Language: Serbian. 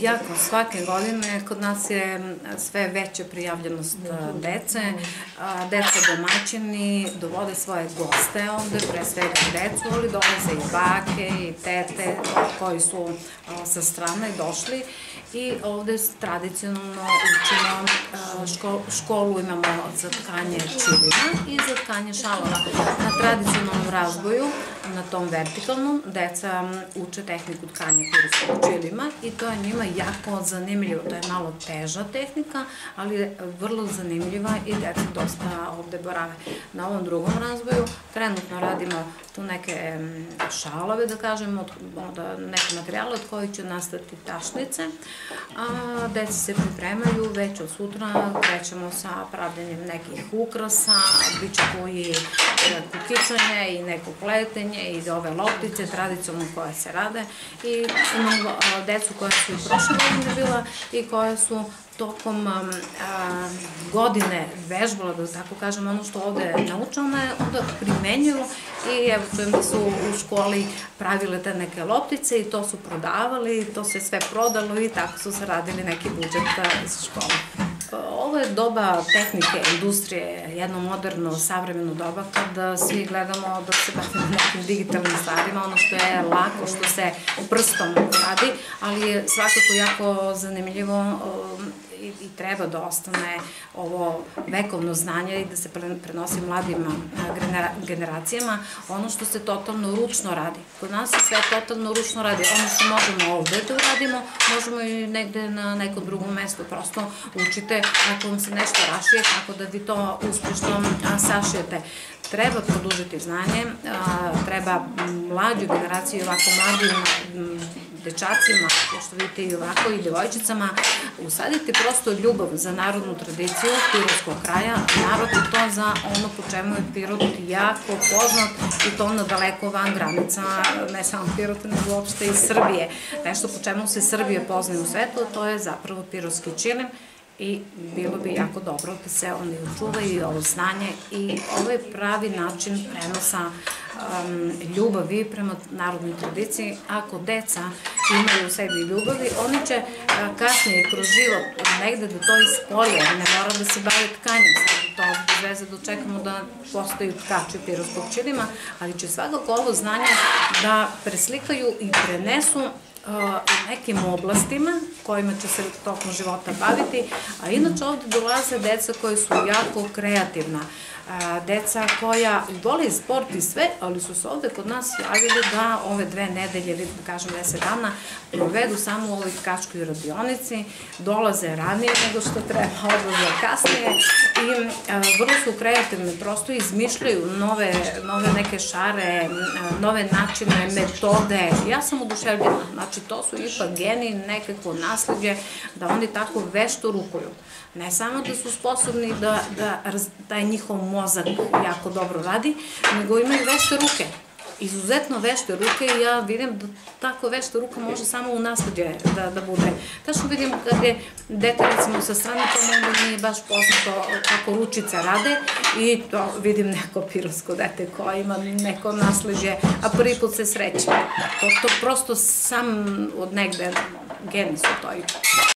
Jako, svake godine kod nas je sve veća prijavljenost dece. Deca domaćini dovode svoje goste ovde, pre svega decu, ali dolaze i bake i tete koji su sa strane došli i ovde tradicionalno učimo školu imamo za tkanje čilina i za tkanje šalova. Na tradicionalnom razboju, na tom vertikalnom, deca uče tehniku tkanja pirskog čilima i to je njima jako zanimljivo. To je malo teža tehnika, ali vrlo zanimljiva i deca dosta ovde borave. Na ovom drugom razvoju trenutno radimo tu neke šalove, da kažem, od, neke materijale od kojih će nastati tašnice. A, deca se pripremaju, već od sutra krećemo sa pravljenjem nekih ukrasa, bit će tu i e, kukičanje i neko pletenje i ove loptice tradicionalno koje se rade i imamo decu koja su i prošle godine bila i koja su tokom godine vežbala, da tako kažem, ono što ovde naučeno je, onda primenjuju i evo čujem da su u školi pravile te neke loptice i to su prodavali, to se sve prodalo i tako su se radili neki budžet iz škole. Ovo je doba tehnike, industrije, jedno moderno, savremeno doba kada svi gledamo da se bavimo nekim digitalnim stvarima, ono što je lako, što se prstom radi, ali je svakako jako zanimljivo i, i treba da ostane ovo vekovno znanje i da se prenosi mladim generacijama, ono što se totalno ručno radi. Kod nas se sve totalno ručno radi. Ono što možemo ovde da uradimo, možemo i negde na nekom drugom mestu. Prosto učite ako vam se nešto rašije, kako da vi to uspešno sašijete. Treba produžiti znanje, treba mlađu generaciju, ovako mladim dečacima, što vidite i ovako, i devojčicama, usaditi prosto ljubav za narodnu tradiciju Pirotskog kraja, narod je to za ono po čemu je Pirot jako poznat i to na daleko van granica, ne samo Pirota, nego uopšte i Srbije. Nešto po čemu se Srbije poznaje u svetu, to je zapravo Pirotski čilim, i bilo bi jako dobro da se oni učuvaju i ovo znanje i ovo je pravi način prenosa ljubavi prema narodnoj tradiciji. Ako deca imaju u sebi ljubavi, oni će uh, kasnije kroz život negde da to ispolije, ne mora da se bave tkanjem, sad to bez veze da čekamo da postaju tkači piroskog čilima, ali će svakako ovo znanje da preslikaju i prenesu u nekim oblastima kojima će se tokom života baviti, a inače ovde dolaze deca koje su jako kreativna, deca koja vole sport i sve, ali su se ovde kod nas javili da ove dve nedelje, da kažem deset dana, provedu samo u ovoj kačkoj radionici, dolaze ranije nego što treba, odlaze kasnije i vrlo su kreativne, prosto izmišljaju nove, nove neke šare, nove načine, metode. Ja sam oduševljena, znači to su ipak geni, nekako nasledđe, da oni tako vešto rukuju. Ne samo da su sposobni da, da taj njihov mozak jako dobro radi, nego imaju vešte ruke izuzetno vešte ruke i ja vidim da tako vešta ruka može samo u nasledđe da, da bude. Tačno vidim kad je dete recimo sa strane, to možda nije baš poznato kako ručice rade i to vidim neko pirosko dete koje ima neko nasledđe, a prvi put se sreće. To, to prosto sam od negde geni su to i